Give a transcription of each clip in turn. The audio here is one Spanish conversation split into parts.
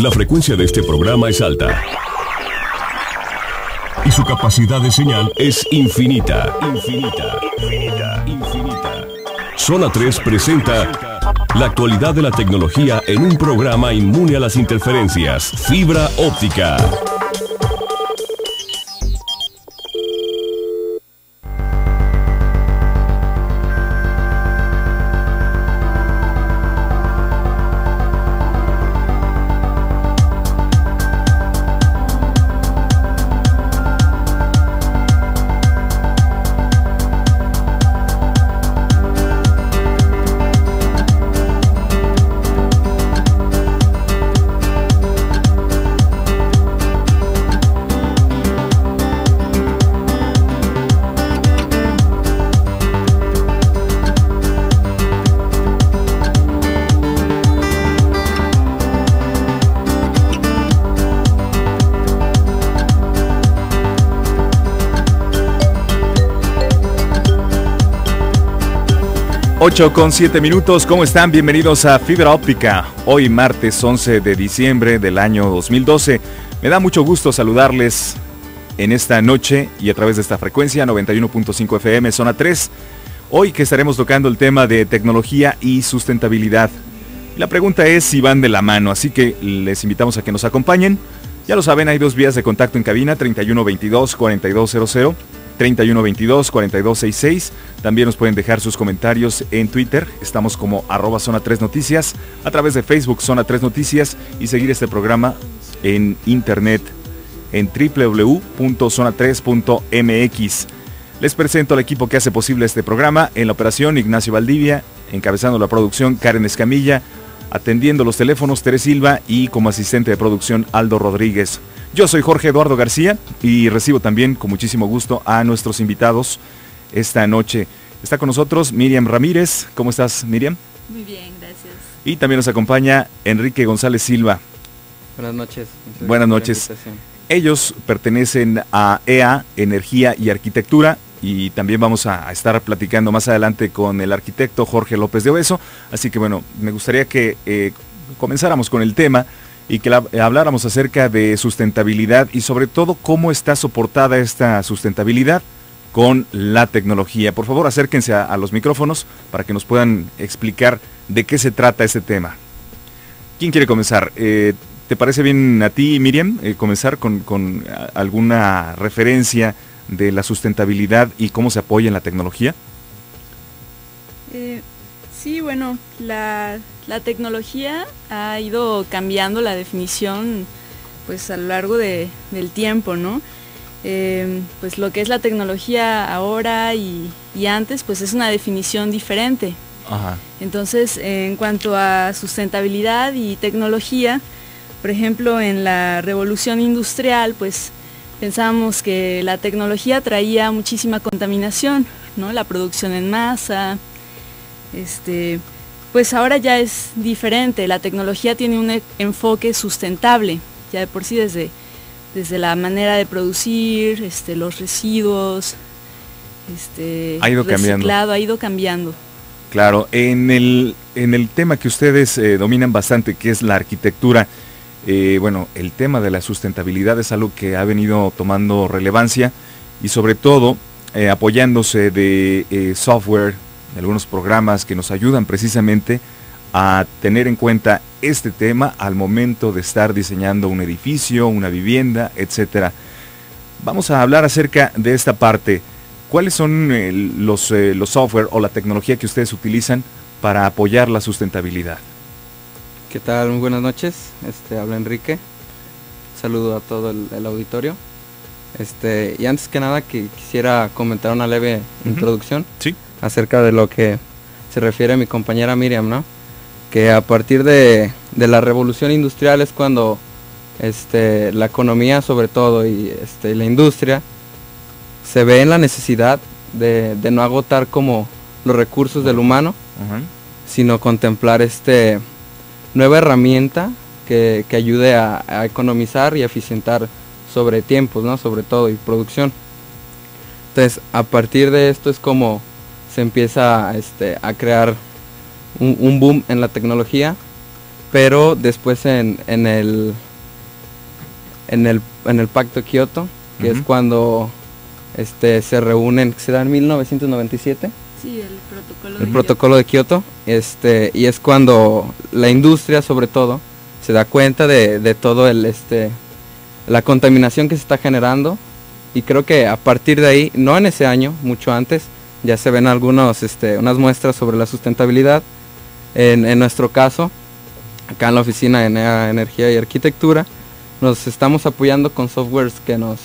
La frecuencia de este programa es alta. Y su capacidad de señal es infinita. Infinita. Infinita. Infinita. Zona 3 presenta la actualidad de la tecnología en un programa inmune a las interferencias. Fibra óptica. 8 con 7 minutos, ¿cómo están? Bienvenidos a Fibra Óptica. Hoy martes 11 de diciembre del año 2012. Me da mucho gusto saludarles en esta noche y a través de esta frecuencia 91.5 FM zona 3. Hoy que estaremos tocando el tema de tecnología y sustentabilidad. La pregunta es si van de la mano, así que les invitamos a que nos acompañen. Ya lo saben, hay dos vías de contacto en cabina, 3122 4200 3122-4266. También nos pueden dejar sus comentarios en Twitter. Estamos como arroba zona 3 noticias. A través de Facebook zona 3 noticias. Y seguir este programa en internet en www.zona3.mx. Les presento al equipo que hace posible este programa. En la operación Ignacio Valdivia, encabezando la producción Karen Escamilla, atendiendo los teléfonos Teres Silva y como asistente de producción Aldo Rodríguez. Yo soy Jorge Eduardo García y recibo también con muchísimo gusto a nuestros invitados esta noche. Está con nosotros Miriam Ramírez. ¿Cómo estás, Miriam? Muy bien, gracias. Y también nos acompaña Enrique González Silva. Buenas noches. Buenas noches. Ellos pertenecen a EA, Energía y Arquitectura, y también vamos a, estar platicando más adelante con el arquitecto Jorge López de Obeso. Así que bueno, me gustaría que eh, comenzáramos con el tema y que habláramos acerca de sustentabilidad y sobre todo cómo está soportada esta sustentabilidad con la tecnología. Por favor, acérquense a, los micrófonos para que nos puedan explicar de qué se trata este tema. ¿Quién quiere comenzar? Eh, ¿Te parece bien a ti, Miriam, eh, comenzar con, con, alguna referencia de la sustentabilidad y cómo se apoya en la tecnología? Eh, sí, bueno, la, la tecnología ha ido cambiando la definición pues a lo largo del tiempo, ¿no? Eh, pues lo que es la tecnología ahora y, antes, pues es una definición diferente. Entonces, en cuanto a sustentabilidad y tecnología, por ejemplo, en la revolución industrial, pues pensábamos que la tecnología traía muchísima contaminación, ¿no? La producción en masa, este, pues ahora ya es diferente, la tecnología tiene un e-, enfoque sustentable, ya de por sí desde, desde la manera de producir, este, los residuos, este, ha ido cambiando. ha ido cambiando. Claro, en el, en el tema que ustedes eh, dominan bastante, que es la arquitectura, eh, bueno, el tema de la sustentabilidad es algo que ha venido tomando relevancia y sobre todo eh, apoyándose de software, algunos programas que nos ayudan precisamente a tener en cuenta este tema al momento de estar diseñando un edificio, una vivienda, etcétera. Vamos a hablar acerca de esta parte. ¿Cuáles son eh, los, eh, los software o la tecnología que ustedes utilizan para apoyar la sustentabilidad? ¿Qué tal? Muy buenas noches. Este habla Enrique. Saludo a todo el, auditorio. Este, y antes que nada que quisiera comentar una leve introducción. Sí acerca de lo que se refiere mi compañera Miriam, ¿no? Que a partir de, la revolución industrial es cuando este, la economía sobre todo y este, la industria se ve en la necesidad de, no agotar como los recursos del humano, sino contemplar este nueva herramienta que, ayude a, a, economizar y eficientar sobre tiempos, ¿no? Sobre todo y producción. Entonces, a partir de esto es como se empieza este, a crear un, boom en la tecnología pero después en, en el en el en el pacto Kioto, que es cuando este se reúnen, se da en 1997 Sí, el protocolo. el de protocolo de Kioto, este, y es cuando la industria sobre todo se da cuenta de, de todo el este la contaminación que se está generando y creo que a partir de ahí, no en ese año, mucho antes, ya se ven algunos este, unas muestras sobre la sustentabilidad. En, en nuestro caso, acá en la oficina de Enea Energía y Arquitectura, nos estamos apoyando con softwares que nos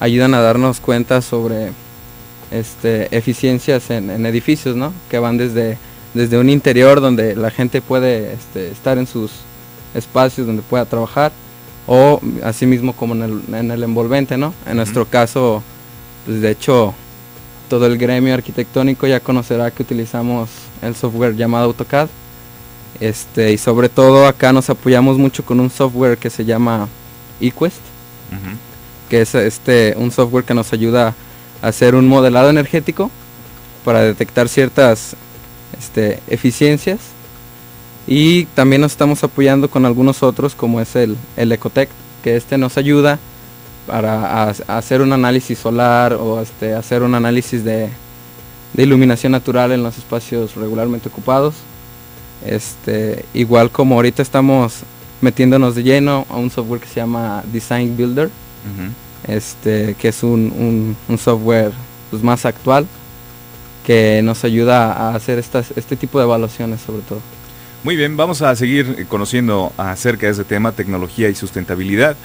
ayudan a darnos cuenta sobre este, eficiencias en, en edificios, ¿no? Que van desde, desde un interior donde la gente puede este, estar en sus espacios donde pueda trabajar o asimismo como en el, en el envolvente, ¿no? En nuestro caso, pues de hecho, todo el gremio arquitectónico ya conocerá que utilizamos el software llamado AutoCAD. Este, y sobre todo acá nos apoyamos mucho con un software que se llama eQuest que es este un software que nos ayuda a hacer un modelado energético para detectar ciertas este, eficiencias. Y también nos estamos apoyando con algunos otros como es el, el Ecotec que este nos ayuda para hacer un análisis solar o este, hacer un análisis de, iluminación natural en los espacios regularmente ocupados. Este igual como ahorita estamos metiéndonos de lleno a un software que se llama Design Builder. Este que es un, un- un software pues, más actual que nos ayuda a hacer estas, este tipo de evaluaciones sobre todo. Muy bien, vamos a seguir conociendo acerca de ese tema, tecnología y sustentabilidad.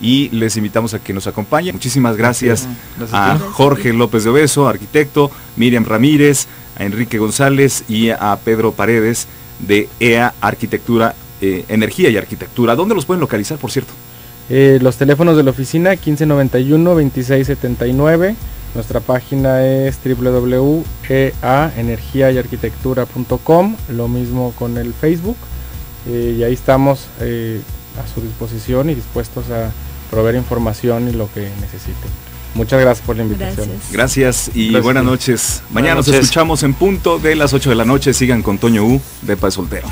Y les invitamos a que nos acompañen. Muchísimas gracias Gracias a. Jorge López de Obeso, arquitecto, Miriam Ramírez, a Enrique González y a Pedro Paredes de EA Arquitectura, eh, Energía y Arquitectura. ¿Dónde los pueden localizar, por cierto? Eh, los teléfonos de la oficina 1591-2679. Nuestra página es www.eaenergiayarquitectura.com. Lo mismo con el Facebook. Eh, y ahí estamos eh, a su disposición y dispuestos a proveer información y lo que necesiten. Muchas gracias por la invitación. Gracias. Gracias y Gracias. buenas noches. Mañana Buenas nos escuchamos en punto de las 8 de la noche. Sigan con Toño U de Paz Soltero.